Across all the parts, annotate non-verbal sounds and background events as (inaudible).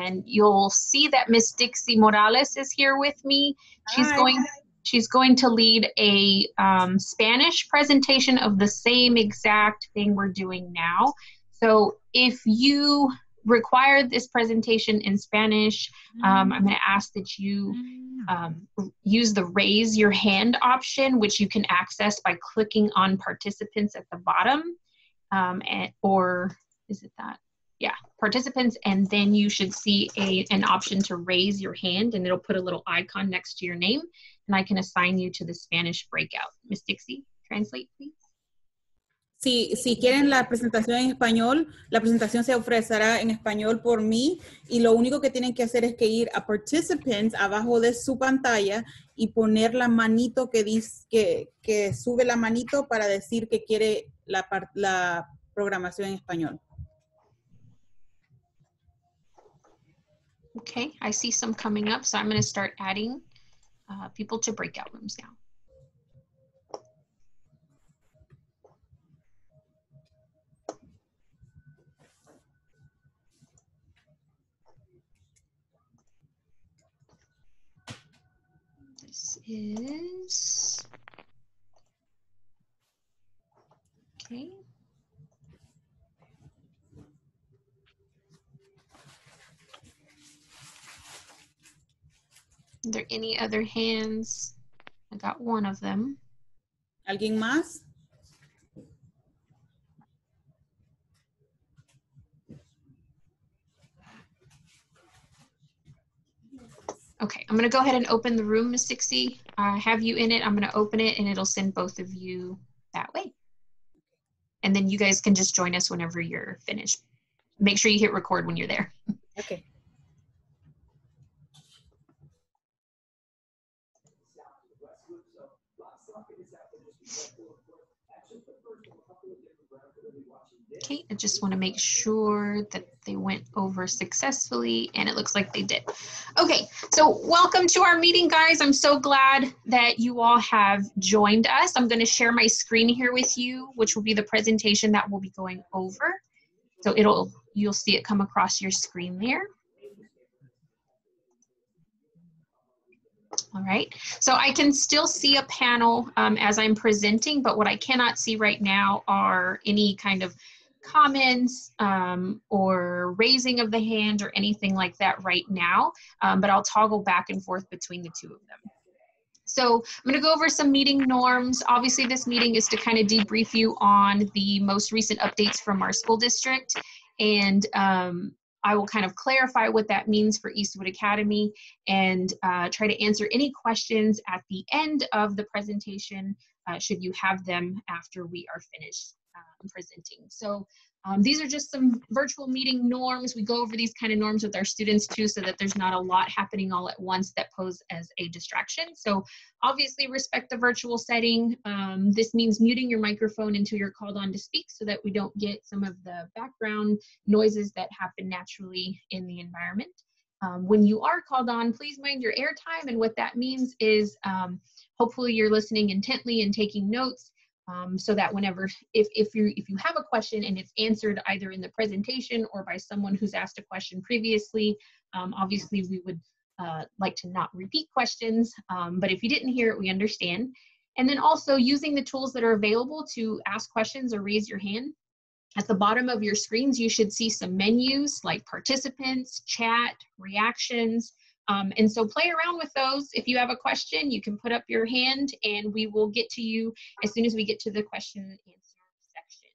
And you'll see that Miss Dixie Morales is here with me. She's Hi. going she's going to lead a um, Spanish presentation of the same exact thing we're doing now. So if you require this presentation in Spanish, um, I'm going to ask that you um, use the raise your hand option, which you can access by clicking on participants at the bottom. Um, and, or is it that? Yeah, participants, and then you should see a, an option to raise your hand, and it'll put a little icon next to your name, and I can assign you to the Spanish breakout. Miss Dixie, translate, please. Si, si quieren la presentación en español, la presentación se ofrecerá en español por mí y lo único que tienen que hacer es que ir a Participants abajo de su pantalla y poner la manito que, dice, que, que sube la manito para decir que quiere la, la programación en español. Okay, I see some coming up, so I'm going to start adding uh, people to breakout rooms now. This is okay. Are there any other hands? I got one of them. ¿Alguien más? Okay, I'm gonna go ahead and open the room, Miss Dixie. I have you in it. I'm gonna open it and it'll send both of you that way. And then you guys can just join us whenever you're finished. Make sure you hit record when you're there. Okay. Okay, I just want to make sure that they went over successfully and it looks like they did. Okay, so welcome to our meeting, guys. I'm so glad that you all have joined us. I'm going to share my screen here with you, which will be the presentation that we'll be going over. So it'll, you'll see it come across your screen there. All right, so I can still see a panel um, as I'm presenting, but what I cannot see right now are any kind of comments um, or raising of the hand or anything like that right now, um, but I'll toggle back and forth between the two of them. So I'm going to go over some meeting norms. Obviously, this meeting is to kind of debrief you on the most recent updates from our school district. And um, I will kind of clarify what that means for Eastwood Academy and uh, try to answer any questions at the end of the presentation, uh, should you have them after we are finished um, presenting. So um, these are just some virtual meeting norms. We go over these kind of norms with our students too, so that there's not a lot happening all at once that pose as a distraction. So obviously respect the virtual setting. Um, this means muting your microphone until you're called on to speak so that we don't get some of the background noises that happen naturally in the environment. Um, when you are called on, please mind your airtime. And what that means is um, hopefully you're listening intently and taking notes um, so that whenever, if, if, you, if you have a question and it's answered either in the presentation or by someone who's asked a question previously, um, obviously we would uh, like to not repeat questions, um, but if you didn't hear it, we understand. And then also using the tools that are available to ask questions or raise your hand. At the bottom of your screens, you should see some menus like participants, chat, reactions. Um, and so play around with those. If you have a question, you can put up your hand and we will get to you as soon as we get to the question and answer section.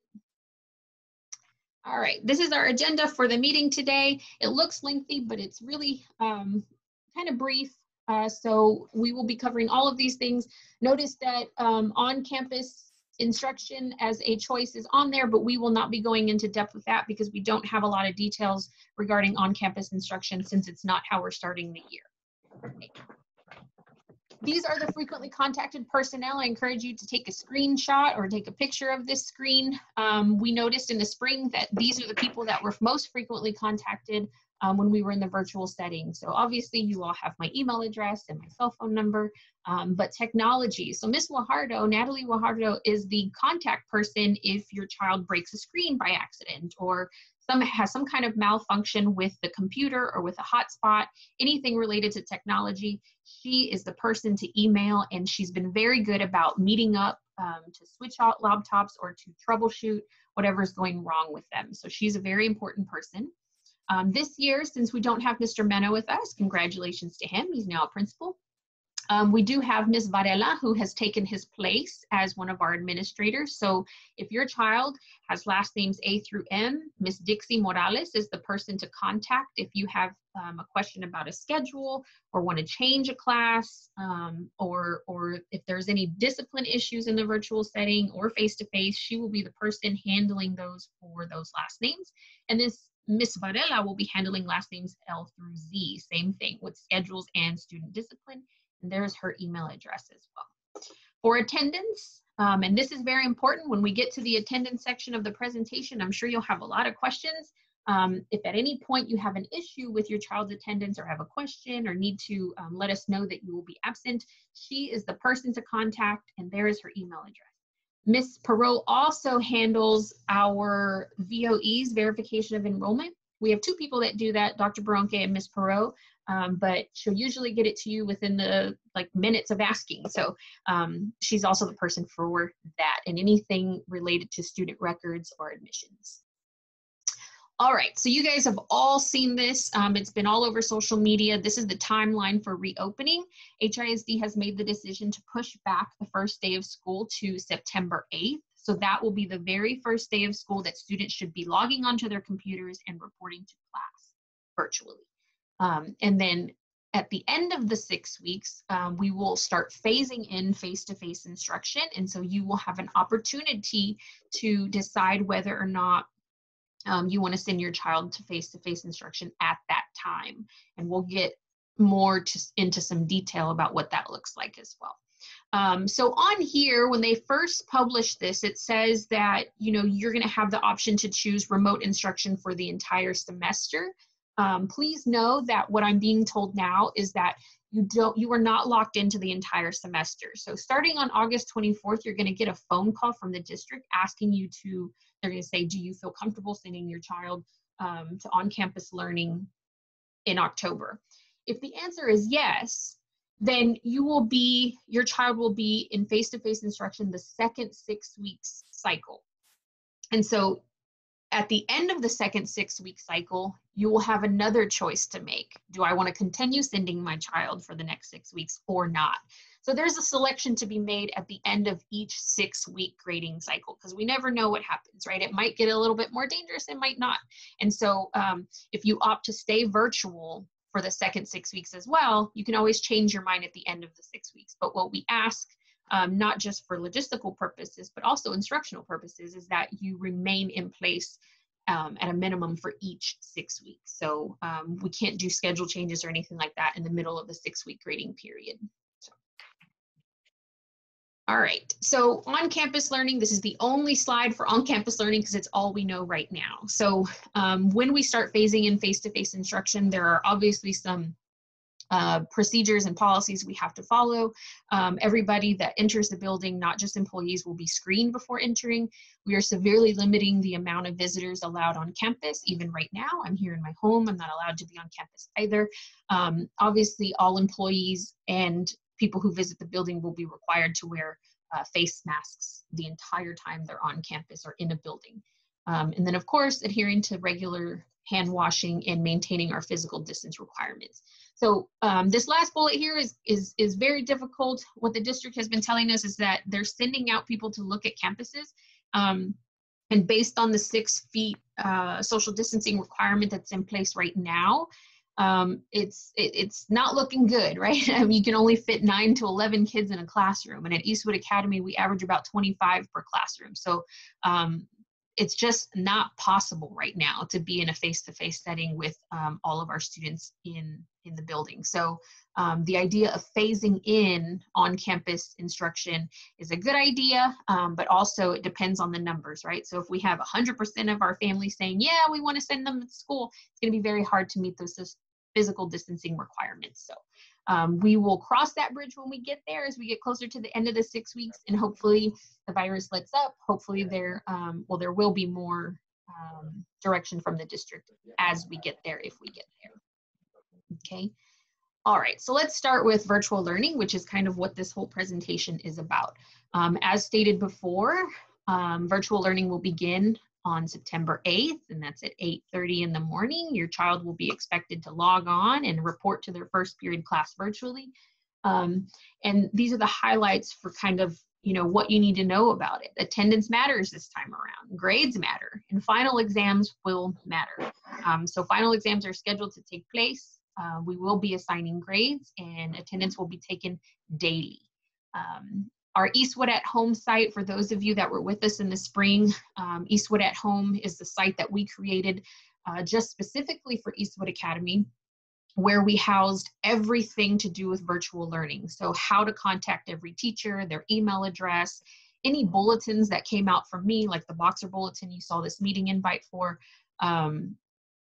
All right, this is our agenda for the meeting today. It looks lengthy, but it's really um, kind of brief. Uh, so we will be covering all of these things. Notice that um, on-campus instruction as a choice is on there, but we will not be going into depth with that because we don't have a lot of details regarding on-campus instruction since it's not how we're starting the year. These are the frequently contacted personnel. I encourage you to take a screenshot or take a picture of this screen. Um, we noticed in the spring that these are the people that were most frequently contacted um, when we were in the virtual setting. So obviously you all have my email address and my cell phone number, um, but technology. So Miss Guajardo, Natalie Guajardo is the contact person if your child breaks a screen by accident or some has some kind of malfunction with the computer or with a hotspot, anything related to technology, she is the person to email and she's been very good about meeting up um, to switch out laptops or to troubleshoot whatever's going wrong with them. So she's a very important person. Um, this year, since we don't have Mr. Mena with us, congratulations to him. He's now a principal. Um, we do have Ms. Varela who has taken his place as one of our administrators. So if your child has last names A through M, Ms. Dixie Morales is the person to contact if you have um, a question about a schedule or want to change a class um, or, or if there's any discipline issues in the virtual setting or face-to-face, -face, she will be the person handling those for those last names. And this Miss Varela will be handling last names L through Z, same thing with schedules and student discipline. And there's her email address as well. For attendance, um, and this is very important when we get to the attendance section of the presentation, I'm sure you'll have a lot of questions. Um, if at any point you have an issue with your child's attendance or have a question or need to um, let us know that you will be absent, she is the person to contact and there is her email address. Ms. Perot also handles our VOEs, verification of enrollment. We have two people that do that, Dr. Baronke and Ms. Perot, um, but she'll usually get it to you within the like minutes of asking. So um, she's also the person for that and anything related to student records or admissions. All right, so you guys have all seen this. Um, it's been all over social media. This is the timeline for reopening. HISD has made the decision to push back the first day of school to September 8th. So that will be the very first day of school that students should be logging onto their computers and reporting to class virtually. Um, and then at the end of the six weeks, um, we will start phasing in face-to-face -face instruction. And so you will have an opportunity to decide whether or not um, you want to send your child to face-to-face instruction at that time. And we'll get more to, into some detail about what that looks like as well. Um, so on here, when they first published this, it says that, you know, you're going to have the option to choose remote instruction for the entire semester. Um, please know that what I'm being told now is that you don't you are not locked into the entire semester so starting on august 24th you're going to get a phone call from the district asking you to they're going to say do you feel comfortable sending your child um, to on-campus learning in october if the answer is yes then you will be your child will be in face-to-face instruction the second six weeks cycle and so at the end of the second six week cycle, you will have another choice to make. Do I want to continue sending my child for the next six weeks or not? So there's a selection to be made at the end of each six week grading cycle because we never know what happens, right? It might get a little bit more dangerous, it might not. And so um, if you opt to stay virtual for the second six weeks as well, you can always change your mind at the end of the six weeks. But what we ask um, not just for logistical purposes, but also instructional purposes, is that you remain in place um, at a minimum for each six weeks. So um, we can't do schedule changes or anything like that in the middle of the six week grading period. All right, so on-campus learning, this is the only slide for on-campus learning because it's all we know right now. So um, when we start phasing in face-to-face -face instruction, there are obviously some uh, procedures and policies we have to follow. Um, everybody that enters the building, not just employees, will be screened before entering. We are severely limiting the amount of visitors allowed on campus. Even right now, I'm here in my home. I'm not allowed to be on campus either. Um, obviously, all employees and people who visit the building will be required to wear uh, face masks the entire time they're on campus or in a building. Um, and then, of course, adhering to regular hand washing and maintaining our physical distance requirements. So um, this last bullet here is, is, is very difficult. What the district has been telling us is that they're sending out people to look at campuses. Um, and based on the six feet uh, social distancing requirement that's in place right now, um, it's it, it's not looking good, (laughs) right? I mean, you can only fit nine to 11 kids in a classroom. And at Eastwood Academy, we average about 25 per classroom. So um, it's just not possible right now to be in a face-to-face setting with um, all of our students in in the building so um, the idea of phasing in on-campus instruction is a good idea um, but also it depends on the numbers right so if we have 100% of our families saying yeah we want to send them to school it's going to be very hard to meet those physical distancing requirements so um, we will cross that bridge when we get there as we get closer to the end of the six weeks and hopefully the virus lets up. Hopefully there, um, well, there will be more um, direction from the district as we get there, if we get there. Okay. All right, so let's start with virtual learning, which is kind of what this whole presentation is about. Um, as stated before, um, virtual learning will begin on September 8th, and that's at 8.30 in the morning. Your child will be expected to log on and report to their first period class virtually. Um, and these are the highlights for kind of you know what you need to know about it. Attendance matters this time around. Grades matter and final exams will matter. Um, so final exams are scheduled to take place. Uh, we will be assigning grades and attendance will be taken daily. Um, our eastwood at home site for those of you that were with us in the spring um, eastwood at home is the site that we created uh, just specifically for eastwood academy where we housed everything to do with virtual learning. So, how to contact every teacher, their email address, any bulletins that came out from me, like the Boxer bulletin you saw this meeting invite for. Um,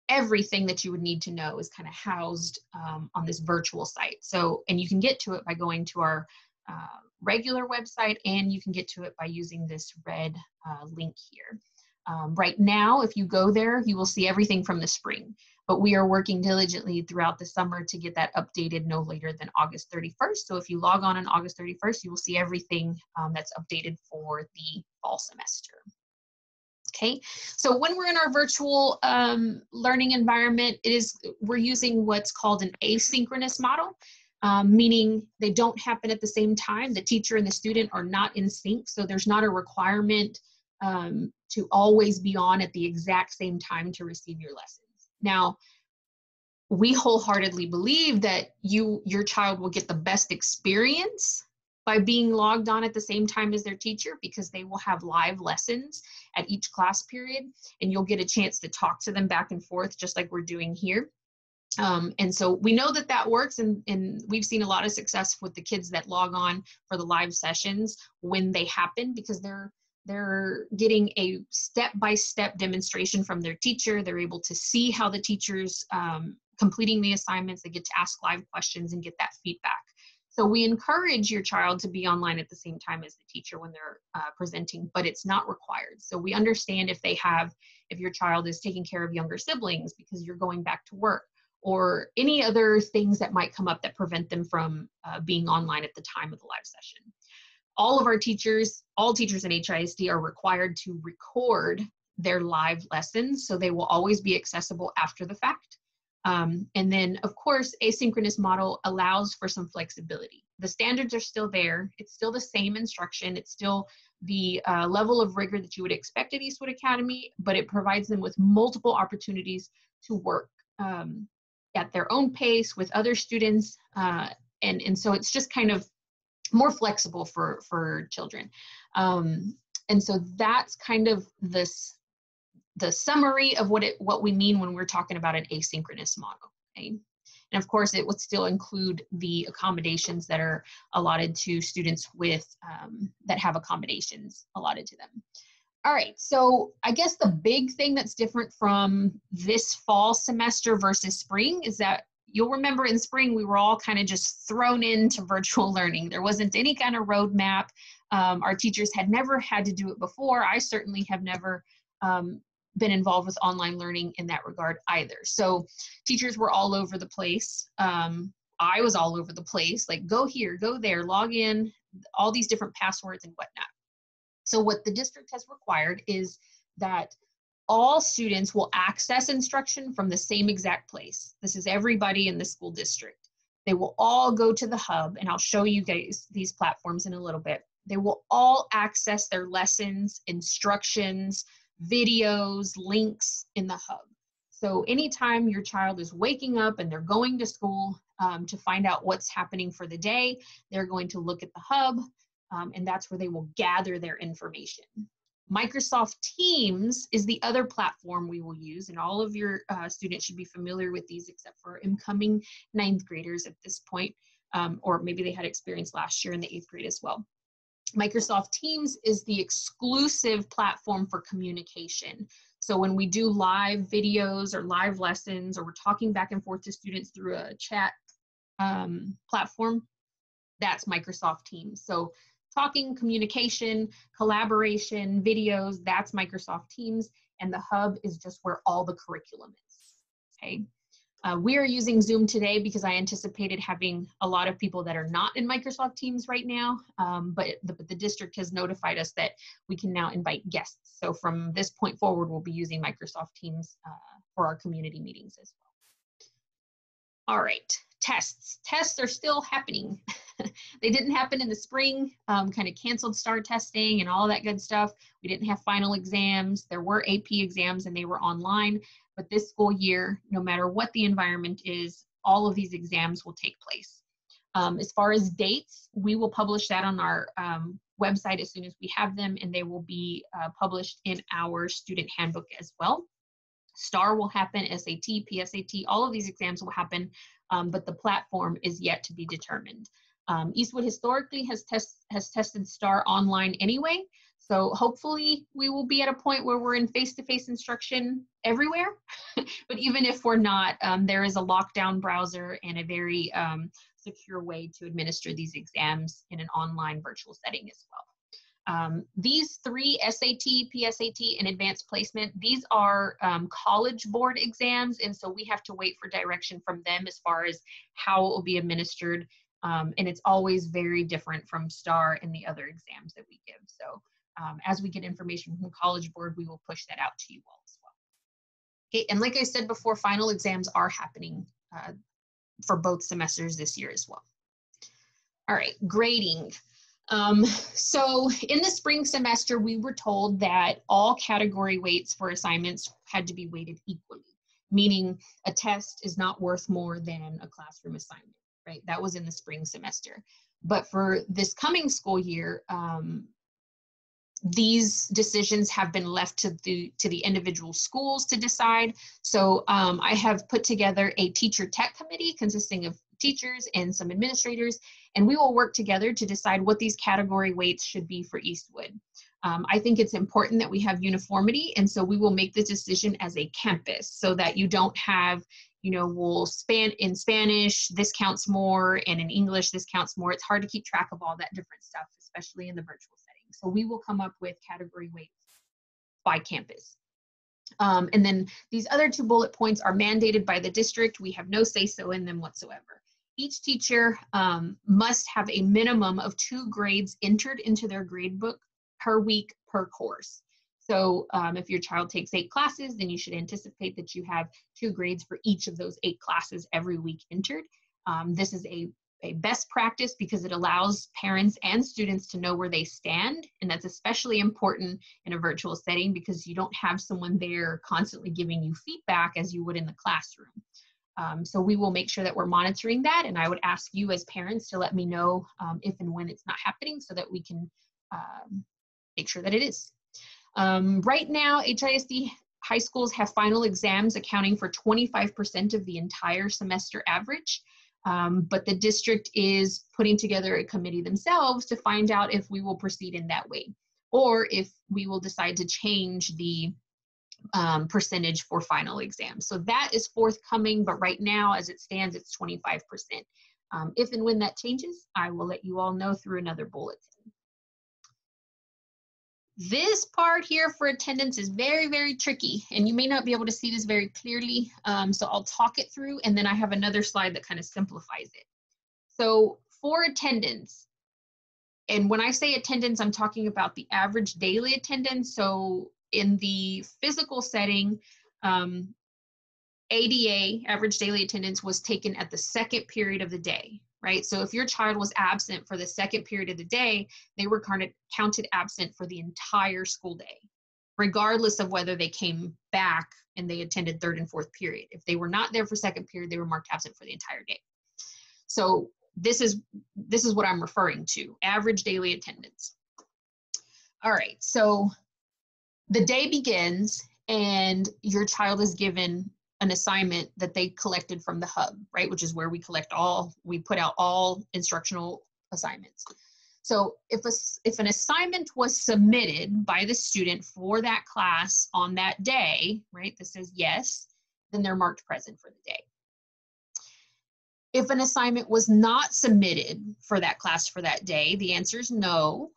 everything that you would need to know is kind of housed um, on this virtual site. So, and you can get to it by going to our uh, regular website and you can get to it by using this red uh, link here. Um, right now, if you go there, you will see everything from the spring but we are working diligently throughout the summer to get that updated no later than August 31st. So if you log on on August 31st, you will see everything um, that's updated for the fall semester. Okay, so when we're in our virtual um, learning environment, it is we're using what's called an asynchronous model, um, meaning they don't happen at the same time. The teacher and the student are not in sync, so there's not a requirement um, to always be on at the exact same time to receive your lessons. Now, we wholeheartedly believe that you your child will get the best experience by being logged on at the same time as their teacher because they will have live lessons at each class period and you'll get a chance to talk to them back and forth just like we're doing here um, and so we know that that works and, and we've seen a lot of success with the kids that log on for the live sessions when they happen because they're they're getting a step-by-step demonstration from their teacher. They're able to see how the teacher's um, completing the assignments. They get to ask live questions and get that feedback. So we encourage your child to be online at the same time as the teacher when they're uh, presenting but it's not required. So we understand if they have if your child is taking care of younger siblings because you're going back to work or any other things that might come up that prevent them from uh, being online at the time of the live session all of our teachers, all teachers in HISD are required to record their live lessons, so they will always be accessible after the fact. Um, and then, of course, asynchronous model allows for some flexibility. The standards are still there. It's still the same instruction. It's still the uh, level of rigor that you would expect at Eastwood Academy, but it provides them with multiple opportunities to work um, at their own pace with other students. Uh, and, and so it's just kind of more flexible for for children um, and so that's kind of this the summary of what it what we mean when we're talking about an asynchronous model okay and of course it would still include the accommodations that are allotted to students with um, that have accommodations allotted to them all right so i guess the big thing that's different from this fall semester versus spring is that you'll remember in spring we were all kind of just thrown into (laughs) virtual learning. There wasn't any kind of roadmap. Um, our teachers had never had to do it before. I certainly have never um, been involved with online learning in that regard either. So teachers were all over the place. Um, I was all over the place, like go here, go there, log in, all these different passwords and whatnot. So what the district has required is that all students will access instruction from the same exact place. This is everybody in the school district. They will all go to the hub, and I'll show you guys these platforms in a little bit. They will all access their lessons, instructions, videos, links in the hub. So anytime your child is waking up and they're going to school um, to find out what's happening for the day, they're going to look at the hub, um, and that's where they will gather their information. Microsoft Teams is the other platform we will use, and all of your uh, students should be familiar with these except for incoming ninth graders at this point, um, or maybe they had experience last year in the eighth grade as well. Microsoft Teams is the exclusive platform for communication. So when we do live videos or live lessons, or we're talking back and forth to students through a chat um, platform, that's Microsoft Teams. So talking, communication, collaboration, videos, that's Microsoft Teams. and the hub is just where all the curriculum is. Okay. Uh, we are using Zoom today because I anticipated having a lot of people that are not in Microsoft Teams right now, um, but, the, but the district has notified us that we can now invite guests. So from this point forward, we'll be using Microsoft Teams uh, for our community meetings as well. All right, tests. Tests are still happening. (laughs) they didn't happen in the spring, um, kind of canceled STAAR testing and all that good stuff. We didn't have final exams. There were AP exams and they were online. But this school year, no matter what the environment is, all of these exams will take place. Um, as far as dates, we will publish that on our um, website as soon as we have them, and they will be uh, published in our student handbook as well. STAAR will happen, SAT, PSAT, all of these exams will happen, um, but the platform is yet to be determined. Um, Eastwood historically has, test, has tested STAAR online anyway, so hopefully we will be at a point where we're in face-to-face instruction everywhere. (laughs) but even if we're not, um, there is a lockdown browser and a very um, secure way to administer these exams in an online virtual setting as well. Um, these three SAT, PSAT, and advanced placement, these are um, college board exams, and so we have to wait for direction from them as far as how it will be administered. Um, and it's always very different from STAAR and the other exams that we give. So um, as we get information from College Board, we will push that out to you all as well. Okay, and like I said before, final exams are happening uh, for both semesters this year as well. All right, grading. Um, so in the spring semester, we were told that all category weights for assignments had to be weighted equally, meaning a test is not worth more than a classroom assignment, right? That was in the spring semester. But for this coming school year, um, these decisions have been left to the to the individual schools to decide. So um, I have put together a teacher tech committee consisting of teachers and some administrators, and we will work together to decide what these category weights should be for Eastwood. Um, I think it's important that we have uniformity, and so we will make the decision as a campus so that you don't have, you know, we'll span in Spanish, this counts more, and in English, this counts more. It's hard to keep track of all that different stuff, especially in the virtual setting. so we will come up with category weights by campus. Um, and then these other two bullet points are mandated by the district. We have no say so in them whatsoever. Each teacher um, must have a minimum of two grades entered into their grade book per week per course. So um, if your child takes eight classes, then you should anticipate that you have two grades for each of those eight classes every week entered. Um, this is a a best practice because it allows parents and students to know where they stand. And that's especially important in a virtual setting because you don't have someone there constantly giving you feedback as you would in the classroom. Um, so we will make sure that we're monitoring that. And I would ask you as parents to let me know um, if and when it's not happening so that we can um, make sure that it is. Um, right now, HISD high schools have final exams accounting for 25% of the entire semester average. Um, but the district is putting together a committee themselves to find out if we will proceed in that way or if we will decide to change the um, percentage for final exams. So that is forthcoming, but right now as it stands, it's 25%. Um, if and when that changes, I will let you all know through another bulletin. This part here for attendance is very, very tricky, and you may not be able to see this very clearly, um, so I'll talk it through, and then I have another slide that kind of simplifies it. So for attendance, and when I say attendance, I'm talking about the average daily attendance. So in the physical setting, um, ADA, average daily attendance, was taken at the second period of the day right? So if your child was absent for the second period of the day, they were counted absent for the entire school day, regardless of whether they came back and they attended third and fourth period. If they were not there for second period, they were marked absent for the entire day. So this is this is what I'm referring to, average daily attendance. All right, so the day begins and your child is given an assignment that they collected from the hub, right? Which is where we collect all, we put out all instructional assignments. So if a, if an assignment was submitted by the student for that class on that day, right, this says yes, then they're marked present for the day. If an assignment was not submitted for that class for that day, the answer is no,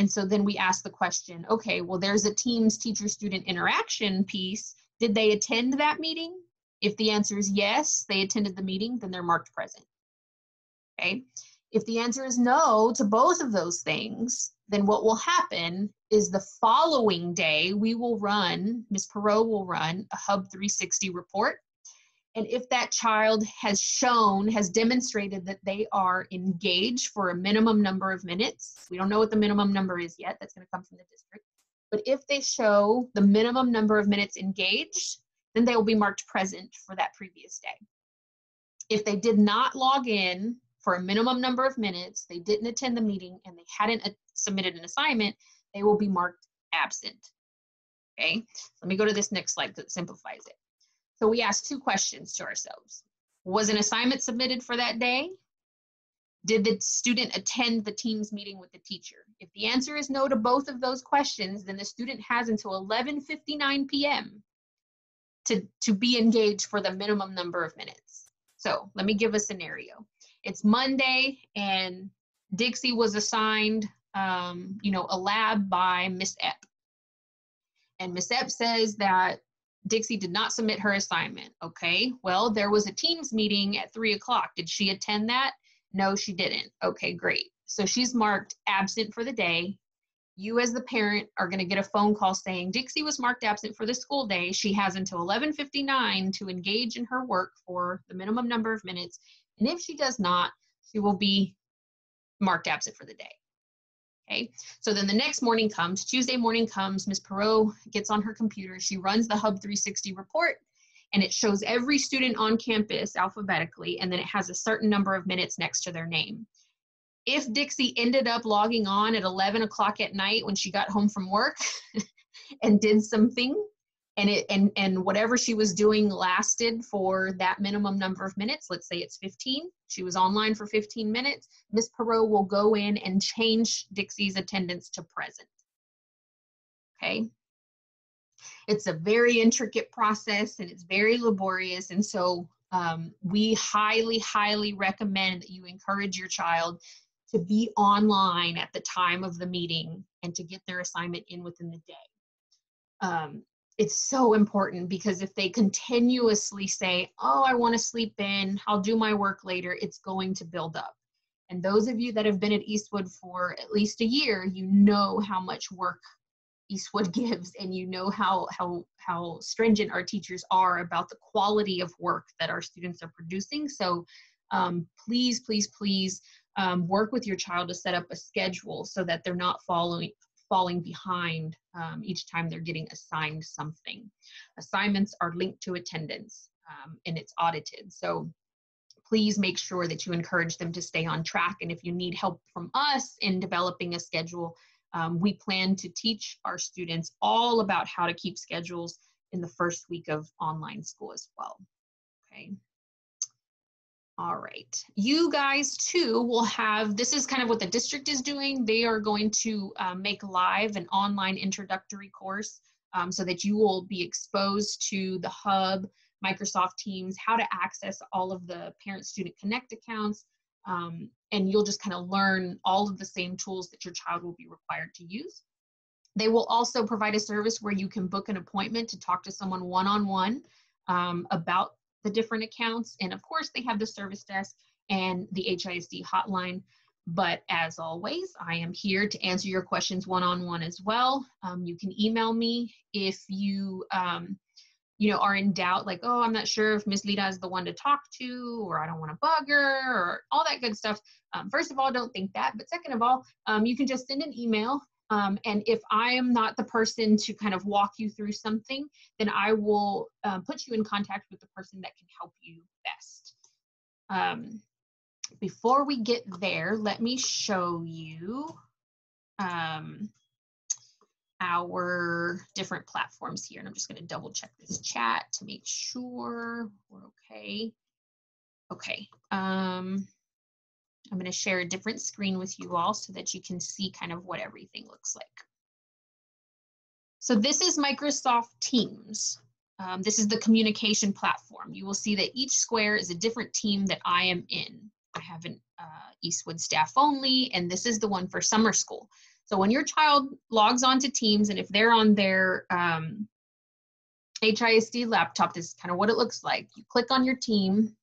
and so then we ask the question, okay, well, there's a Teams teacher-student interaction piece. Did they attend that meeting? If the answer is yes, they attended the meeting, then they're marked present. Okay. If the answer is no to both of those things, then what will happen is the following day we will run, Ms. Perot will run a Hub 360 report. And if that child has shown, has demonstrated that they are engaged for a minimum number of minutes, we don't know what the minimum number is yet, that's going to come from the district. But if they show the minimum number of minutes engaged, then they will be marked present for that previous day. If they did not log in for a minimum number of minutes, they didn't attend the meeting, and they hadn't uh, submitted an assignment, they will be marked absent. Okay, let me go to this next slide that simplifies it. So we asked two questions to ourselves. Was an assignment submitted for that day? Did the student attend the Teams meeting with the teacher? If the answer is no to both of those questions, then the student has until 11.59 p.m. To, to be engaged for the minimum number of minutes. So let me give a scenario it's Monday and Dixie was assigned, um, you know, a lab by Miss Epp. And Miss Epp says that Dixie did not submit her assignment. Okay, well, there was a Teams meeting at three o'clock. Did she attend that? No, she didn't. Okay, great. So she's marked absent for the day. You, as the parent, are going to get a phone call saying Dixie was marked absent for the school day. She has until 11:59 to engage in her work for the minimum number of minutes, and if she does not, she will be marked absent for the day. Okay, so then the next morning comes, Tuesday morning comes, Ms. Perot gets on her computer, she runs the Hub 360 report, and it shows every student on campus alphabetically, and then it has a certain number of minutes next to their name. If Dixie ended up logging on at 11 o'clock at night when she got home from work (laughs) and did something and it and and whatever she was doing lasted for that minimum number of minutes. Let's say it's 15 she was online for 15 minutes. Miss perot will go in and change dixie's attendance to present. Okay? It's a very intricate process and it's very laborious and so um, we highly highly recommend that you encourage your child to be online at the time of the meeting and to get their assignment in within the day. Um, it's so important because if they continuously say, Oh, I want to sleep in, I'll do my work later, it's going to build up. And those of you that have been at Eastwood for at least a year, you know how much work Eastwood (laughs) gives and you know how how how stringent our teachers are about the quality of work that our students are producing. So um, please, please, please um, work with your child to set up a schedule so that they're not following falling behind um, each time they're getting assigned something. Assignments are linked to attendance um, and it's audited. So please make sure that you encourage them to stay on track. And if you need help from us in developing a schedule, um, we plan to teach our students all about how to keep schedules in the first week of online school as well. Okay. All right, you guys too will have, this is kind of what the district is doing. They are going to uh, make live an online introductory course um, so that you will be exposed to the hub, Microsoft Teams, how to access all of the Parent Student Connect accounts, um, and you'll just kind of learn all of the same tools that your child will be required to use. They will also provide a service where you can book an appointment to talk to someone one-on-one um, about the different accounts. And of course, they have the service desk and the HISD hotline. But as always, I am here to answer your questions one-on-one as well. Um, you can email me if you, um, you know, are in doubt, like, oh, I'm not sure if Ms. Lira is the one to talk to, or I don't want to bug her, or all that good stuff. Um, first of all, don't think that. But second of all, um, you can just send an email um, and if I am not the person to kind of walk you through something, then I will uh, put you in contact with the person that can help you best. Um, before we get there, let me show you um, our different platforms here. And I'm just going to double check this chat to make sure we're okay. Okay. Um, I'm going to share a different screen with you all so that you can see kind of what everything looks like. So this is Microsoft Teams. Um, this is the communication platform. You will see that each square is a different team that I am in. I have an uh, Eastwood staff only, and this is the one for summer school. So when your child logs on to Teams and if they're on their um, HISD laptop, this is kind of what it looks like. You click on your team.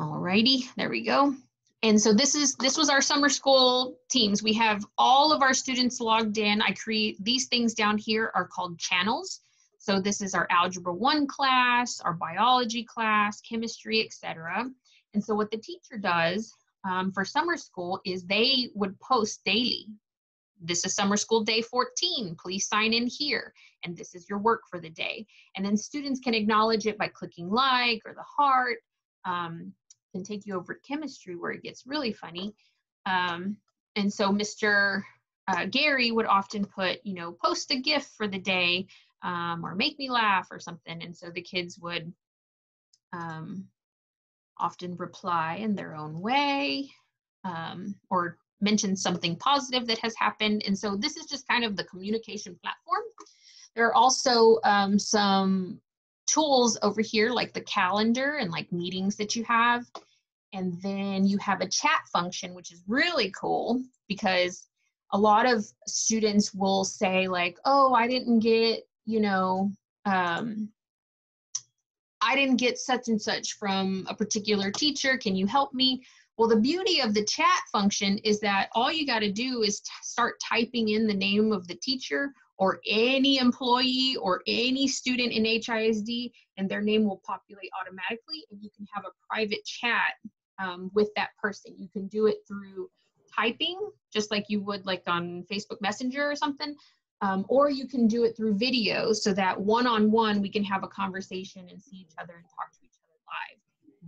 Alrighty, there we go. And so this is this was our summer school teams. We have all of our students logged in. I create these things down here are called channels. So this is our algebra one class, our biology class, chemistry, etc. And so what the teacher does um, for summer school is they would post daily. This is summer school day 14. Please sign in here. And this is your work for the day. And then students can acknowledge it by clicking like or the heart. Um, can take you over to chemistry where it gets really funny. Um, and so Mr. Uh, Gary would often put, you know, post a gift for the day um, or make me laugh or something. And so the kids would um, often reply in their own way um, or mention something positive that has happened. And so this is just kind of the communication platform. There are also um, some tools over here like the calendar and like meetings that you have. And then you have a chat function, which is really cool because a lot of students will say like, oh, I didn't get, you know, um, I didn't get such and such from a particular teacher. Can you help me? Well, the beauty of the chat function is that all you got to do is start typing in the name of the teacher or any employee or any student in HISD, and their name will populate automatically, and you can have a private chat um, with that person. You can do it through typing, just like you would like on Facebook Messenger or something, um, or you can do it through video so that one-on-one we can have a conversation and see each other and talk to each other live.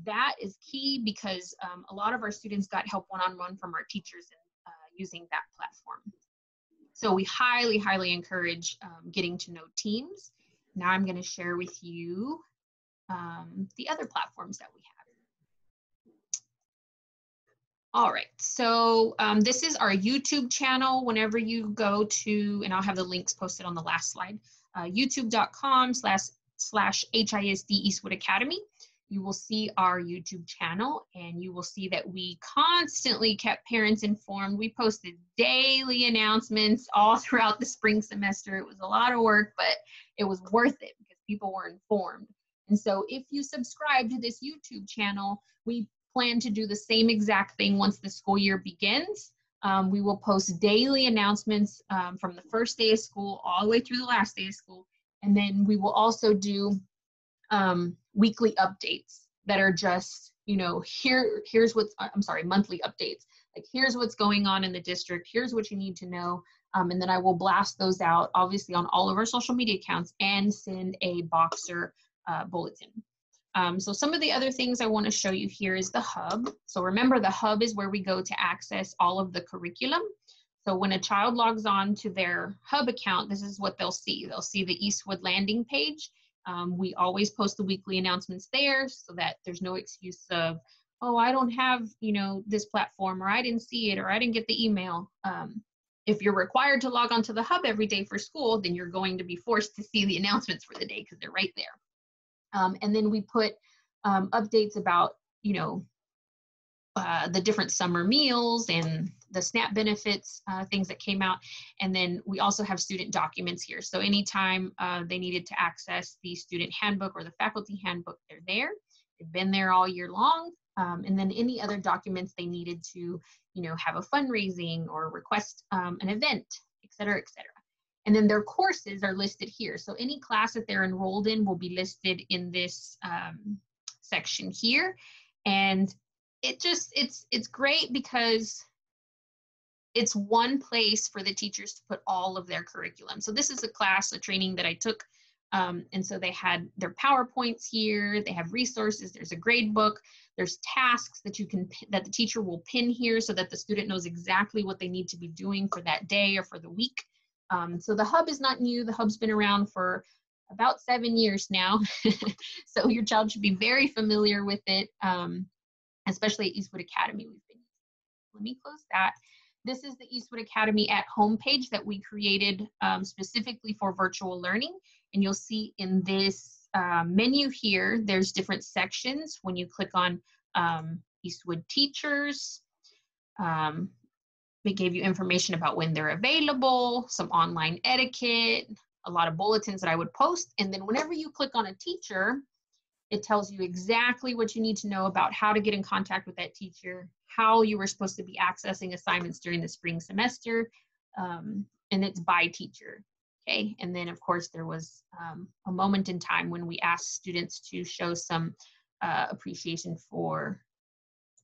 That is key because um, a lot of our students got help one-on-one from our teachers in, uh, using that platform. So we highly, highly encourage um, getting to know teams. Now I'm going to share with you um, the other platforms that we have. All right, so um, this is our YouTube channel. Whenever you go to, and I'll have the links posted on the last slide, uh, youtube.com slash slash HISD Eastwood Academy. You will see our YouTube channel and you will see that we constantly kept parents informed. We posted daily announcements all (laughs) throughout the spring semester. It was a lot of work, but it was worth it because people were informed. And so if you subscribe to this YouTube channel, we plan to do the same exact thing once the school year begins. Um, we will post daily announcements um, from the first day of school all the way through the last day of school. And then we will also do um, weekly updates that are just, you know, here, here's what's, I'm sorry, monthly updates. Like here's what's going on in the district. Here's what you need to know. Um, and then I will blast those out, obviously on all of our social media accounts and send a Boxer uh, bulletin. Um, so some of the other things I want to show you here is the hub. So remember the hub is where we go to access all of the curriculum. So when a child logs on to their hub account, this is what they'll see. They'll see the Eastwood landing page. Um, we always post the weekly announcements there so that there's no excuse of, oh, I don't have, you know, this platform or I didn't see it or I didn't get the email. Um, if you're required to log onto the hub every day for school, then you're going to be forced to see the (laughs) announcements for the day because they're right there. Um, and then we put um, updates about, you know, uh, the different summer meals and the SNAP benefits, uh, things that came out. And then we also have student documents here. So anytime uh, they needed to access the student handbook or the faculty handbook, they're there. They've been there all year long. Um, and then any other documents they needed to, you know, have a fundraising or request um, an event, et cetera, et cetera. And then their courses are listed here. So any class that they're enrolled in will be listed in this um, section here. And it just, it's, it's great because it's one place for the teachers to put all of their curriculum. So this is a class, a training that I took. Um, and so they had their PowerPoints here, they have resources, there's a grade book, there's tasks that you can, that the teacher will pin here so that the student knows exactly what they need to be doing for that day or for the week. Um, so the hub is not new. The hub's been around for about seven years now. (laughs) so your child should be very familiar with it, um, especially at Eastwood Academy. We've been Let me close that. This is the Eastwood Academy at home page that we created um, specifically for virtual learning. And you'll see in this uh, menu here, there's different sections. When you click on um, Eastwood Teachers, um, it gave you information about when they're available, some online etiquette, a lot of bulletins that I would post. And then whenever you click on a teacher, it tells you exactly what you need to know about how to get in contact with that teacher, how you were supposed to be accessing assignments during the spring semester, um, and it's by teacher. Okay, and then of course there was um, a moment in time when we asked students to show some uh, appreciation for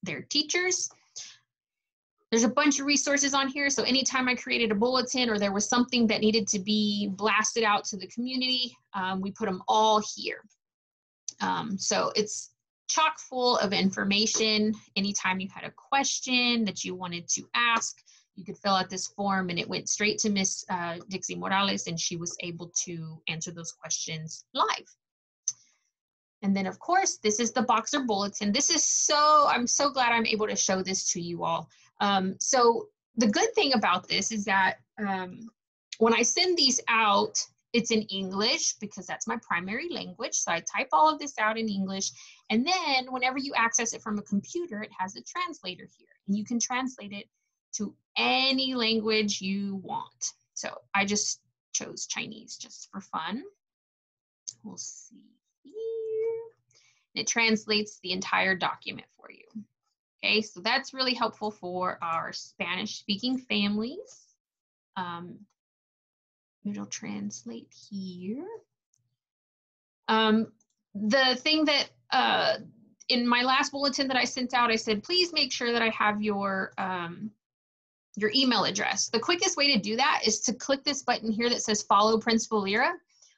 their teachers. There's a bunch of resources on here, so anytime I created a bulletin or there was something that needed to be blasted out to the community, um, we put them all here. Um, so it's chock full of information. Anytime you had a question that you wanted to ask, you could fill out this form and it went straight to Miss uh, Dixie Morales and she was able to answer those questions live. And then of course, this is the Boxer Bulletin. This is so, I'm so glad I'm able to show this to you all. Um, so the good thing about this is that um, when I send these out, it's in English because that's my primary language. So I type all of this out in English. And then whenever you access it from a computer, it has a translator here. And you can translate it to any language you want. So I just chose Chinese just for fun. We'll see here. It translates the entire document for you. Okay, so that's really helpful for our Spanish speaking families. Um, it'll translate here. Um, the thing that uh, in my last bulletin that I sent out, I said, please make sure that I have your um, your email address. The quickest way to do that is to click this button here that says follow Principal Lira.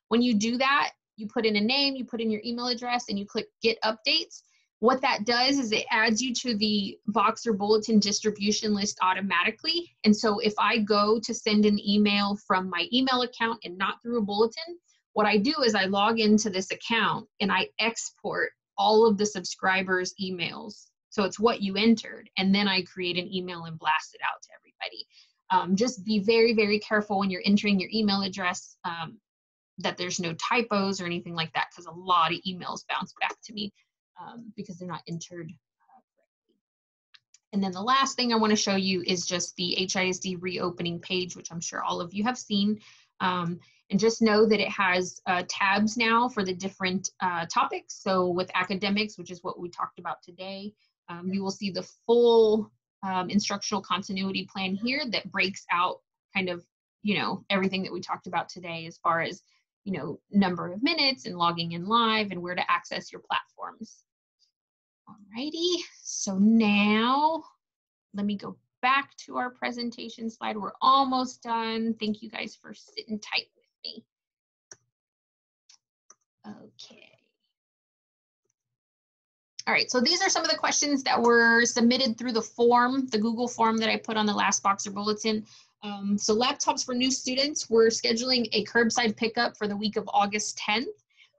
When you do that, you put in a name, you put in your email address, and you click get updates. What that does is it adds you to the Boxer Bulletin distribution list automatically. And so if I go to send an email from my email account and not through a bulletin, what I do is I log into this account and I export all of the subscribers' emails. So it's what you entered. And then I create an email and blast it out to everybody. Um, just be very, very careful when you're entering your email address um, that there's no typos or anything like that because a lot of emails bounce back to me um, because they're not entered uh. And then the last thing I want to show you is just the HISD reopening page, which I'm sure all of you have seen. Um, and just know that it has uh, tabs now for the different uh, topics. So with academics, which is what we talked about today, um, you will see the full um, instructional continuity plan here that breaks out kind of, you know, everything that we talked about today as far as, you know, number of minutes and logging in live and where to access your platforms. Alrighty, so now let me go back to our presentation slide. We're almost done. Thank you guys for sitting tight with me. Okay. All right, so these are some of the questions that were submitted through the form, the Google form that I put on the last Boxer Bulletin. Um, so laptops for new students, we're scheduling a curbside pickup for the week of August 10th.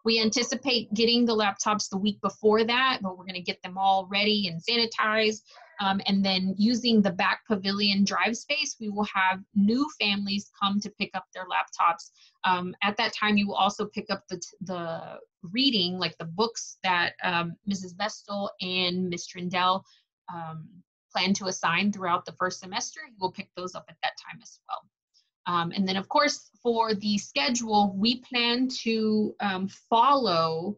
We anticipate getting the laptops the week before that, but we're going to get them all ready and sanitized. Um, and then using the back pavilion drive space, we will have new families come to pick up their laptops. Um, at that time, you will also pick up the, the reading, like the books that um, Mrs. Vestal and Ms. Trindell um, plan to assign throughout the first semester. You will pick those up at that time as well. Um, and then of course, for the schedule, we plan to um, follow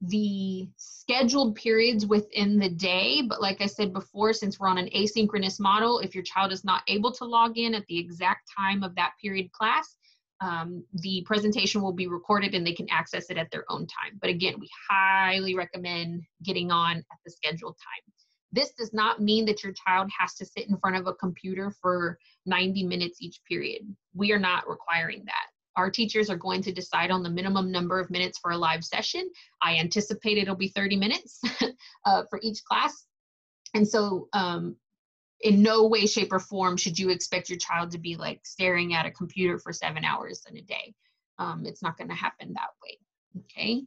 the scheduled periods within the day. But like I said before, since we're on an asynchronous model, if your child is not able to log in at the exact time of that period class, um, the presentation will be recorded and they can access it at their own time. But again, we highly recommend getting on at the scheduled time. This does not mean that your child has to sit in front of a computer for 90 minutes each period. We are not requiring that. Our teachers are going to decide on the minimum number of minutes for a live session. I anticipate it'll be 30 minutes (laughs) uh, for each class. And so um, in no way, shape, or form should you expect your child to be like staring at a computer for seven hours in a day. Um, it's not going to happen that way. Okay.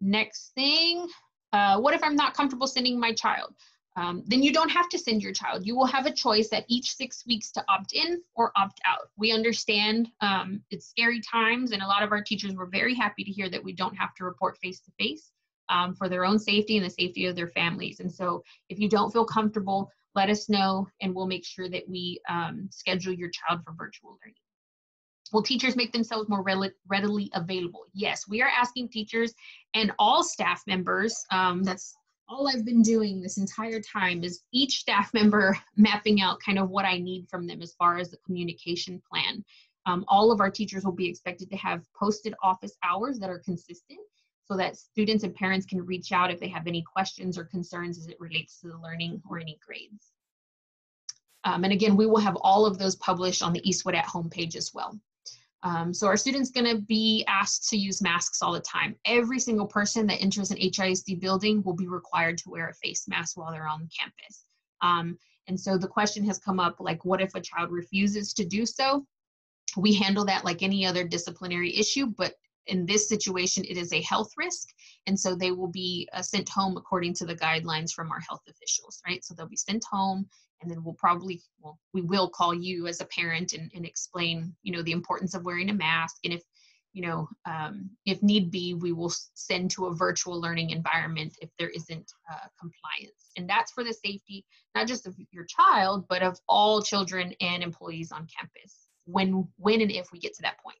Next thing, uh, what if I'm not comfortable sending my child? Um, then you don't have to send your child. You will have a choice at each six weeks to opt in or opt out. We understand um, it's scary times, and a lot of our teachers were very happy to hear that we don't have to report face to face for their own safety and the safety of their families. And so, if you don't feel comfortable, let us know and we'll make sure that we um, schedule your child for virtual learning. Will teachers make themselves more readily available? Yes, we are asking teachers and all staff members, um, that's all I've been doing this entire time is each staff member (laughs) mapping out kind of what I need from them as far as the communication plan. Um, all of our teachers will be expected to have posted office hours that are consistent so that students and parents can reach out if they have any questions or concerns as it relates to the learning or any grades. Um, and again, we will have all of those published on the Eastwood at Home page as well. Um, so our students gonna be asked to use masks all the time. Every single person that enters an HISD building will be required to wear a face mask while they're on campus. Um, and so the question has come up like, what if a child refuses to do so? We handle that like any other disciplinary issue, but in this situation, it is a health risk. And so they will be uh, sent home according to the guidelines from our health officials, right? So they'll be sent home and then we'll probably, well, we will call you as a parent and, and explain, you know, the importance of wearing a mask. And if, you know, um, if need be, we will send to a virtual learning environment if there isn't uh, compliance. And that's for the safety, not just of your child, but of all children and employees on campus when, when and if we get to that point.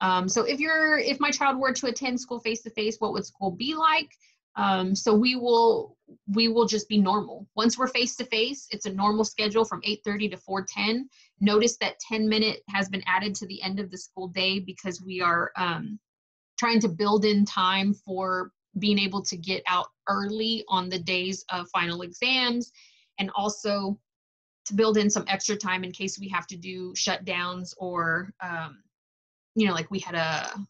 Um, so if you're, if my child were to attend school face to face, what would school be like? Um, so we will, we will just be normal. Once we're face to face, it's a normal schedule from 8.30 to 4.10. Notice that 10 minute has been added to the end of the school day because we are um, trying to build in time for being able to get out early on the days of final exams and also to build in some extra time in case we have to do shutdowns or um, you know, like we had a,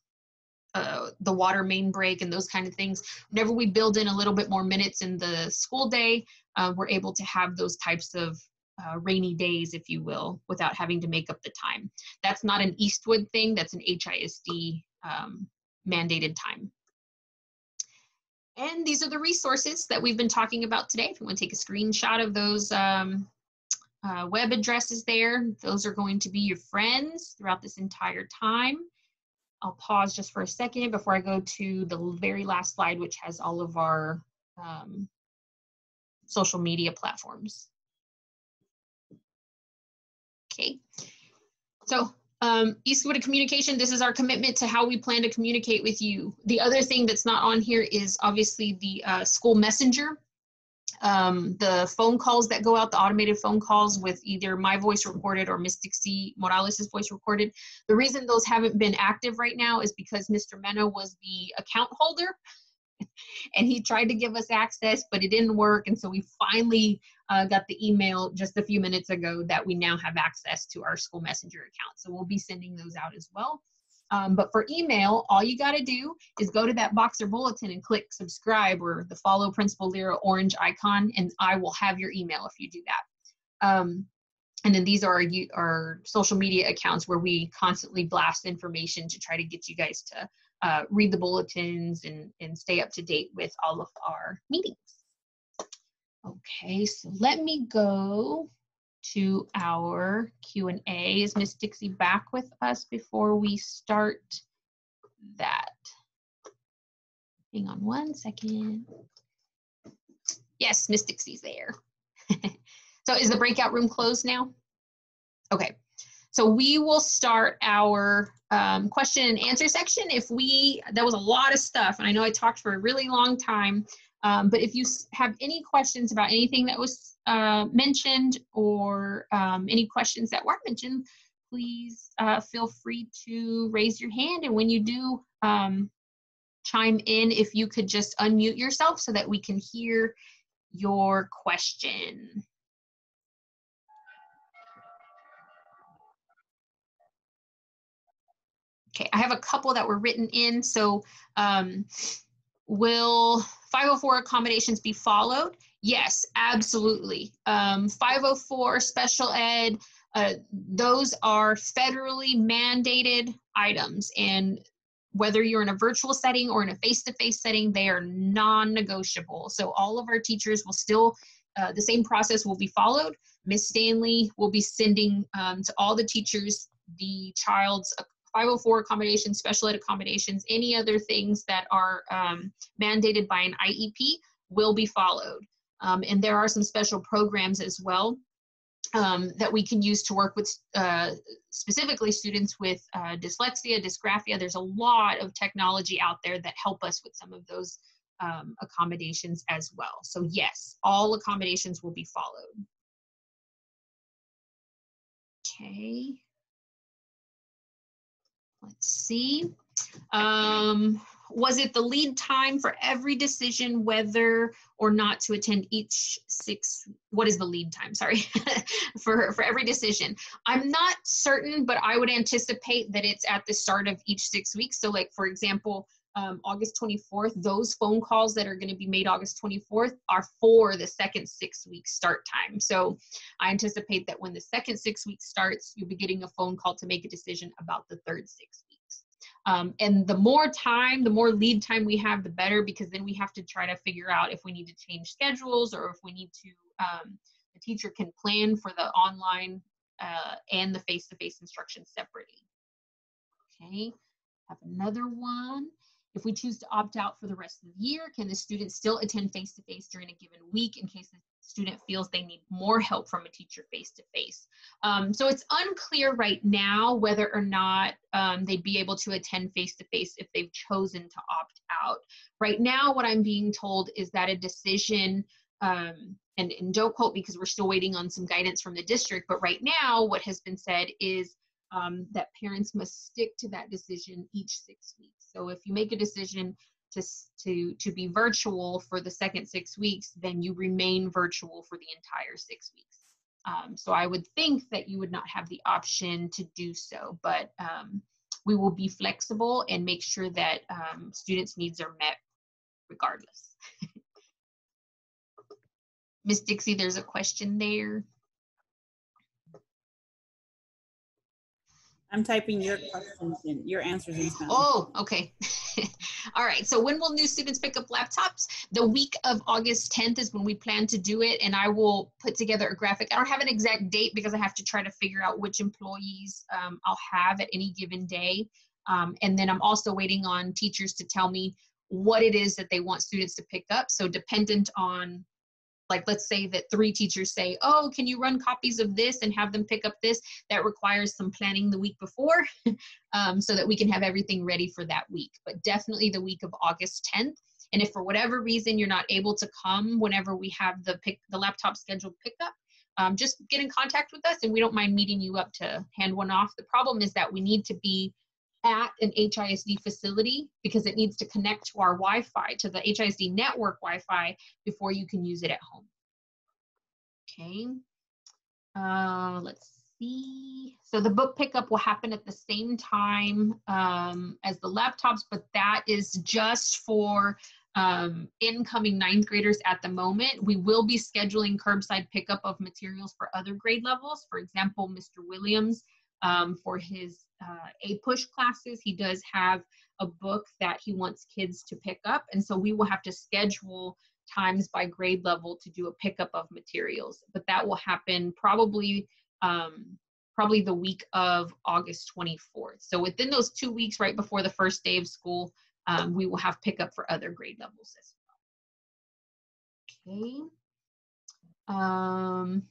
uh, the water main break and those kind of things. Whenever we build in a little bit more minutes in the school day, uh, we're able to have those types of uh, rainy days, if you will, without having to make up the time. That's not an Eastwood thing, that's an HISD um, mandated time. And these are the resources that we've been talking about today. If you want to take a screenshot of those um, uh, web addresses there. Those are going to be your friends throughout this entire time. I'll pause just for a second before I go to the very last slide, which has all of our um, social media platforms. Okay, so um, Eastwood Communication, this is our commitment to how we plan to communicate with you. The other thing that's not on here is obviously the uh, school messenger um, the phone calls that go out, the automated phone calls with either my voice recorded or Mystic Dixie Morales' voice recorded. The reason those haven't been active right now is because Mr. Mena was the account holder (laughs) and he tried to give us access, but it didn't work. And so we finally uh, got the email just a few minutes ago that we now have access to our school messenger account. So we'll be sending those out as well. Um, but for email, all you got to do is go to that Boxer Bulletin and click subscribe or the follow Principal Lira orange icon, and I will have your email if you do that. Um, and then these are our, our, social media accounts where we constantly blast information to try to get you guys to uh, read the bulletins and, and stay up to date with all of our meetings. Okay, so let me go to our Q&A. Is Miss Dixie back with us before we start that? Hang on one second. Yes, Miss Dixie's there. (laughs) so is the breakout room closed now? Okay, so we will start our um, question and answer section. If we, that was a lot of stuff, and I know I talked for a really long time, um, but if you have any questions about anything that was uh, mentioned or um, any questions that weren't mentioned, please uh, feel free to raise your hand. And when you do um, chime in, if you could just unmute yourself so that we can hear your question. Okay, I have a couple that were written in. So um, will 504 accommodations be followed? Yes, absolutely. Um, 504 special ed, uh, those are federally mandated items. And whether you're in a virtual setting or in a face-to-face setting, they are non-negotiable. So all of our teachers will still, uh, the same process will be followed. Miss Stanley will be sending um, to all the teachers the child's 504 accommodations, special ed accommodations, any other things that are um, mandated by an IEP will be followed. Um, and there are some special programs as well um, that we can use to work with uh, specifically students with uh, dyslexia, dysgraphia. There's a lot of technology out there that help us with some of those um, accommodations as well. So yes, all accommodations will be followed. Okay. Let's see. Um, was it the lead time for every decision whether or not to attend each six what is the lead time? Sorry. (laughs) For for every decision. I'm not certain but i would anticipate that it's at the start of each six weeks. So like for example um, August 24th, those phone calls that are going to be made August 24th are for the second six week start time. So I anticipate that when the second six weeks starts, you'll be getting a phone call to make a decision about the third six weeks. Um, and the more time, the more lead time we have, the better, because then we have to try to figure out if we need to change schedules or if we need to, um, the teacher can plan for the online uh, and the face to face instruction separately. Okay, have another one. If we choose to opt out for the rest of the year, can the student still attend face-to-face during a given week in case the student feels they need more help from a teacher face-to-face? Um, so it's unclear right now whether or not um, they'd be able to attend face-to-face -face if they've chosen to opt out. Right now, what I'm being told is that a decision um, and, and don't quote because we're still waiting on some guidance from the district, but right now what has been said is um, that parents must stick to that decision each six weeks. So if you make a decision to, to, to be virtual for the second six weeks, then you remain virtual for the entire six weeks. Um, so I would think that you would not have the option to do so, but um, we will be flexible and make sure that um, students' needs are met regardless. (laughs) Miss Dixie, there's a question there. I'm typing your questions in, your answers in. Oh, okay. (laughs) All right. So when will new students pick up laptops? The week of August 10th is when we plan to do it, and I will put together a graphic. I don't have an exact date because I have to try to figure out which employees um, I'll have at any given day. Um, and then I'm also waiting on teachers to tell me what it is that they want students to pick up. So dependent on like let's say that three teachers say oh can you run copies of this and have them pick up this? That requires some planning the week before (laughs) um, so that we can have everything ready for that week. But definitely the week of august 10th and if for whatever reason you're not able to come whenever we have the pick the laptop scheduled pickup um, just get in contact with us and we don't mind meeting you up to hand one off. The problem is that we need to be at an HISD facility because it needs to connect to our Wi-Fi, to the HISD network Wi-Fi before you can use it at home. Okay, uh, let's see. So the book pickup will happen at the same time um, as the laptops, but that is just for um, incoming ninth graders at the moment. We will be scheduling curbside pickup of materials for other grade levels. For example, Mr. Williams um, for his uh, push classes. He does have a book that he wants kids to pick up. And so we will have to schedule times by grade level to do a pickup of materials. But that will happen probably um, probably the week of August 24th. So within those two weeks right before the first day of school, um, we will have pickup for other grade levels as well. Okay. Um,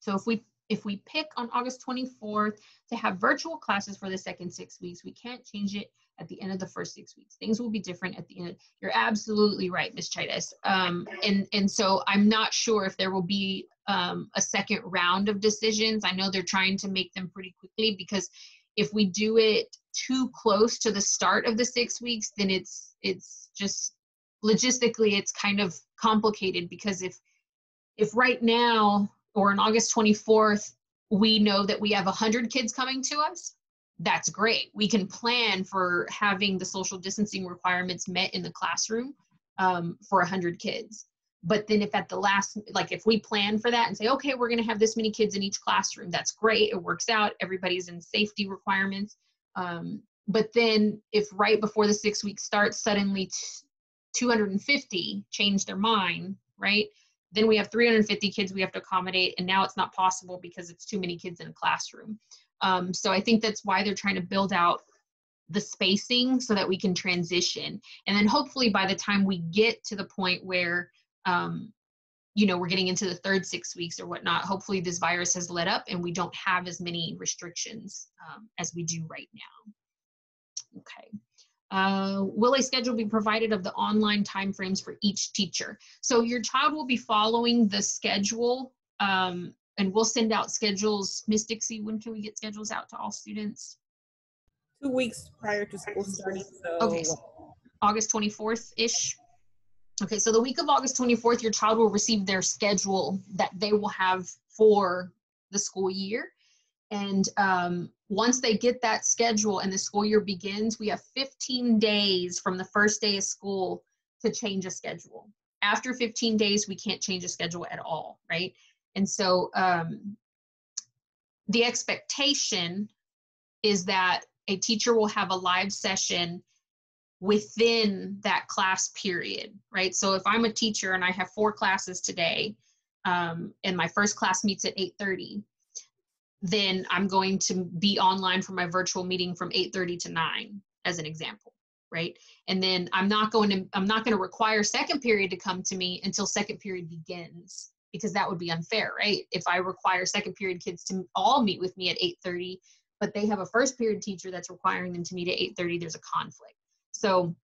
so if we if we pick on August 24th to have virtual classes for the second six weeks, we can't change it at the end of the first six weeks. Things will be different at the end. You're absolutely right, Ms. Chidas. Um, and, and so I'm not sure if there will be um, a second round of decisions. I know they're trying to make them pretty quickly because if we do it too close to the start of the six weeks, then it's it's just logistically it's kind of complicated because if if right now or on August 24th, we know that we have 100 kids coming to us, that's great. We can plan for having the social distancing requirements met in the classroom um, for 100 kids. But then, if at the last, like if we plan for that and say, okay, we're going to have this many kids in each classroom, that's great. It works out. Everybody's in safety requirements. Um, but then, if right before the six weeks starts, suddenly 250 change their mind, right? Then we have 350 kids we have to accommodate and now it's not possible because it's too many kids in a classroom. Um, so i think that's why they're trying to build out the spacing so that we can transition. And then hopefully by the time we get to the point where um, you know we're getting into the third six weeks or whatnot hopefully this virus has let up and we don't have as many restrictions um, as we do right now. Okay uh, will a schedule be provided of the online timeframes for each teacher so your child will be following the schedule um, and we'll send out schedules miss dixie when can we get schedules out to all students Two weeks prior to school starting, so. Okay. so august 24th ish Okay, so the week of August 24th, your child will receive their schedule that they will have for the school year. And um, once they get that schedule and the school year begins, we have 15 days from the first day of school to change a schedule. After 15 days, we can't change a schedule at all, right? And so um, the expectation is that a teacher will have a live session within that class period, right? So if I'm a teacher and I have four classes today, um, and my first class meets at 8:30, then I'm going to be online for my virtual meeting from 8:30 to 9, as an example, right? And then I'm not going to I'm not going to require second period to come to me until second period begins because that would be unfair, right? If I require second period kids to all meet with me at 8:30, but they have a first period teacher that's requiring them to meet at 8:30, there's a conflict. So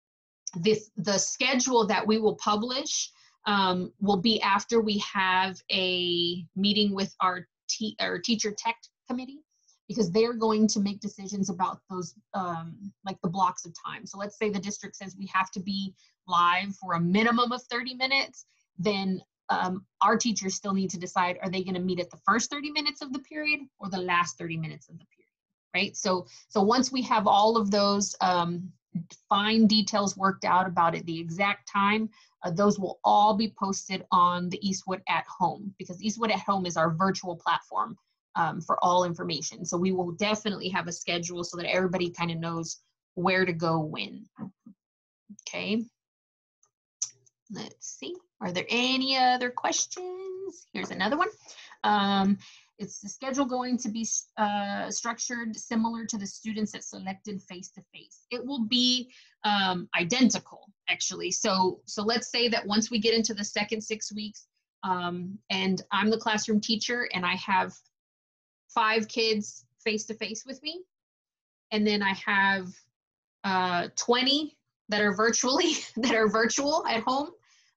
this, the schedule that we will publish um, will be after we have a meeting with our, te- our teacher tech committee because they're going to make decisions about those um, like the blocks of time. So let's say the district says we have to be live for a minimum of 30 minutes then um, our teachers still need to decide are they going to meet at the first 30 minutes of the period or the last 30 minutes of the period right? So so once we have all of those um, fine details worked out about it, the exact time, uh, those will all be posted on the Eastwood at Home because Eastwood at Home is our virtual platform um, for all information. So we will definitely have a schedule so that everybody kind of knows where to go when. Okay. Let's see. Are there any other questions? Here's another one. Um, is the schedule going to be uh, structured similar to the students that selected face-to-face? It will be um, identical, actually. So, so let's say that once we get into the second six weeks, um, and I'm the classroom teacher and I have five kids face-to-face with me, and then I have uh, 20 that are virtually, (laughs) that are virtual at home,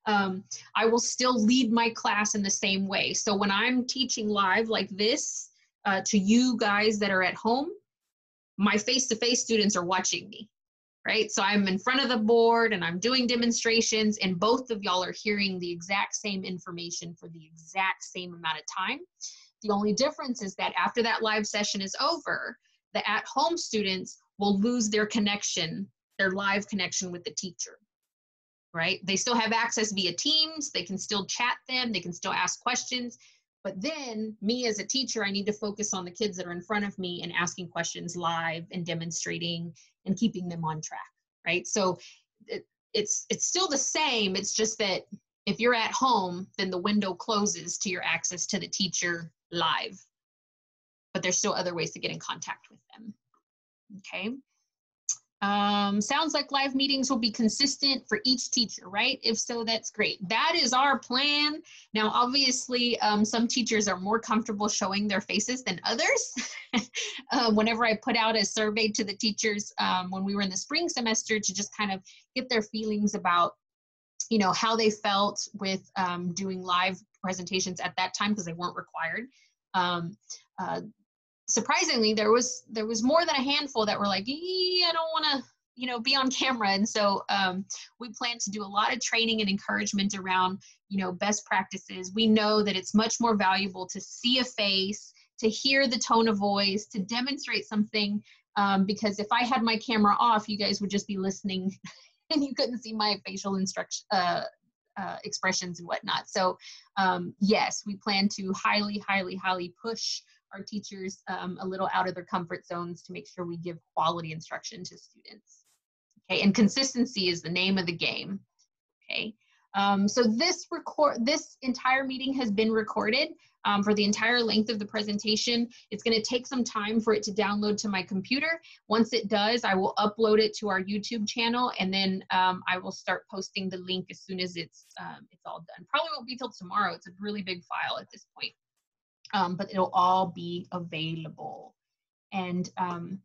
um, I will still lead my class in the same way. So when I'm teaching live like this uh, to you guys that are at home, my face-to-face students are watching me, right? So I'm in front of the board and I'm doing demonstrations and both of y'all are hearing the exact same information for the exact same amount of time. The only difference is that after that live session is over, the at-home students will lose their connection, their live connection with the teacher right? They still have access via Teams, they can still chat them, they can still ask questions. But then, me as a teacher, I need to focus on the kids that are in front of me and asking questions live and demonstrating and keeping them on track, right? So it, it's it's still the same. It's just that if you're at home, then the window closes to your access to the teacher live. But there's still other ways to get in contact with them. Okay. Um, sounds like live meetings will be consistent for each teacher, right? If so, that's great. That is our plan. Now, obviously, um, some teachers are more comfortable showing their faces than others. (laughs) uh, whenever I put out a survey to the teachers um, when we were in the spring semester to just kind of get their feelings about, you know, how they felt with um, doing live presentations at that time because they weren't required. Um, uh, surprisingly there was there was more than a handful that were like i don't want to you know be on camera. And so um, we plan to do a lot of training and encouragement around you know best practices. We know that it's much more valuable to see a face to hear the tone of voice to demonstrate something um, because if i had my camera off you guys would just be listening (laughs) and you couldn't see my facial instruction uh, uh, expressions and whatnot. So um, yes we plan to highly highly highly push our teachers um, a little out of their comfort zones to make sure we give quality instruction to students. Okay, and consistency is the name of the game. Okay, um, so this record, this entire meeting has been recorded. um, for the entire length of the presentation. It's going to take some time for it to download to my computer. Once it does, I will upload it to our YouTube channel, and then um, I will start posting the link as soon as it's um, it's all done. Probably won't be till tomorrow. It's a really big file at this point, um, but it'll all be available. And um,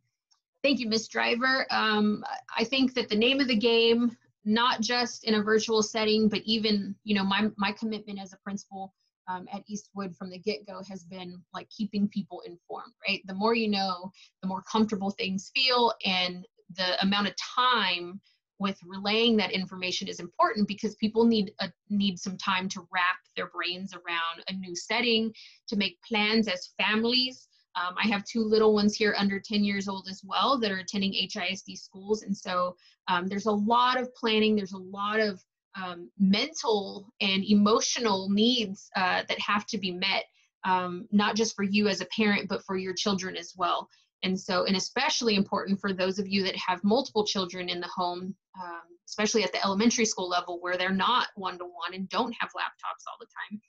thank you, Ms. Driver. Um, I think that the name of the game, not just in a virtual setting, but even you know my my commitment as a principal um, at Eastwood from the get go has been like keeping people informed, right? The more you know, the more comfortable things feel, and the amount of time with relaying that information is important because people need a, need some time to wrap their brains around a new setting, to make plans as families. Um, I have two little ones here under 10 years old as well that are attending HISD schools, and so um, there's a lot of planning. There's a lot of um, mental and emotional needs uh, that have to be met, um, not just for you as a parent, but for your children as well. And so, and especially important for those of you that have multiple children in the home, um, especially at the elementary school level where they're not one to one and don't have laptops all the time.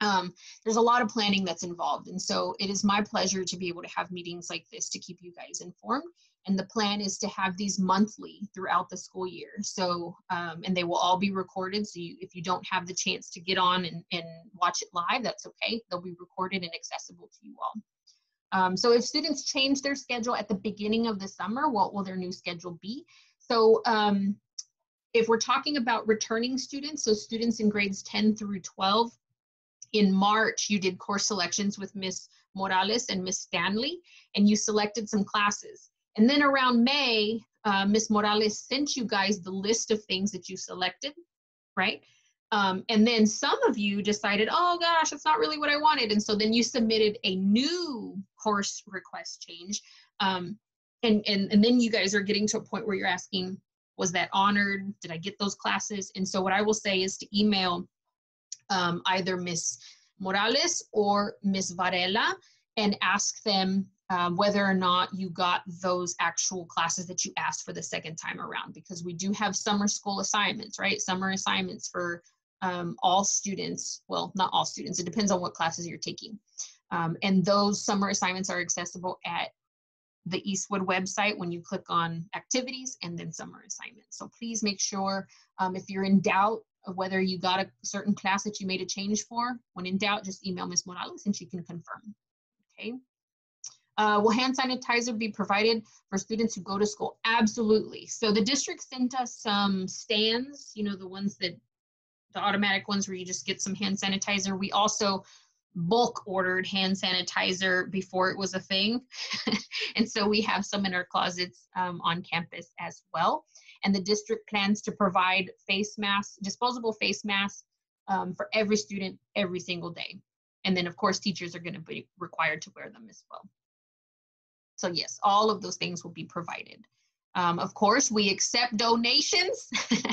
Um, there's a lot of planning that's involved. And so it is my pleasure to be able to have meetings like this to keep you guys informed and the plan is to have these monthly throughout the school year so um, and they will all be recorded so you, if you don't have the chance to get on and, and watch it live that's okay they'll be recorded and accessible to you all um, so if students change their schedule at the beginning of the summer what will their new schedule be so um, if we're talking about returning students so students in grades 10 through 12 in march you did course selections with miss morales and miss stanley and you selected some classes and then around May, uh, Ms. Morales sent you guys the list of things that you selected, right? Um, and then some of you decided, oh gosh, that's not really what I wanted. And so then you submitted a new course request change. Um, and, and, and then you guys are getting to a point where you're asking, was that honored? Did I get those classes? And so what I will say is to email um, either Miss Morales or Miss Varela and ask them um, whether or not you got those actual classes that you asked for the second time around because we do have summer school assignments right summer assignments for um, all students well not all students it depends on what classes you're taking um, and those summer assignments are accessible at the eastwood website when you click on activities and then summer assignments so please make sure um, if you're in doubt of whether you got a certain class that you made a change for when in doubt just email ms morales and she can confirm okay uh, will hand sanitizer be provided for students who go to school? Absolutely. So the district sent us some stands, you know, the ones that, the automatic ones where you just get some hand sanitizer. We also bulk ordered hand sanitizer before it was a thing. (laughs) and so we have some in our closets um, on campus as well. And the district plans to provide face masks, disposable face masks um, for every student every single day. And then of course teachers are gonna be required to wear them as well. So yes, all of those things will be provided. Um, of course, we accept donations,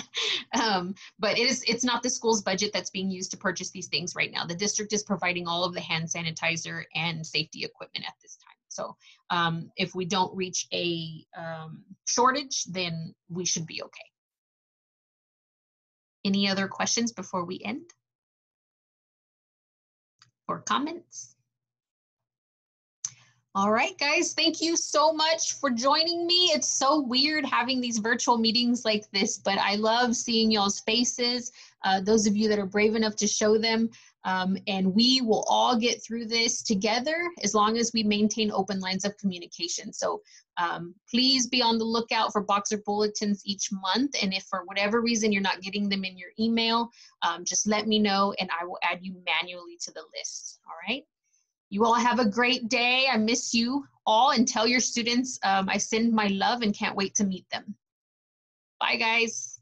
(laughs) um, but it is, it's not the school's budget that's being used to purchase these things right now. The district is providing all of the hand sanitizer and safety equipment at this time. So um, if we don't reach a um, shortage, then we should be okay. Any other questions before we end? Or comments? All right, guys, thank you so much for joining me. It's so weird having these virtual meetings like this, but I love seeing y'all's faces, uh, those of you that are brave enough to show them. Um, and we will all get through this together as long as we maintain open lines of communication. So um, please be on the lookout for Boxer bulletins each month. And if for whatever reason you're not getting them in your email, um, just let me know and I will add you manually to the list. All right. You all have a great day. I miss you all and tell your students um, I send my love and can't wait to meet them. Bye, guys.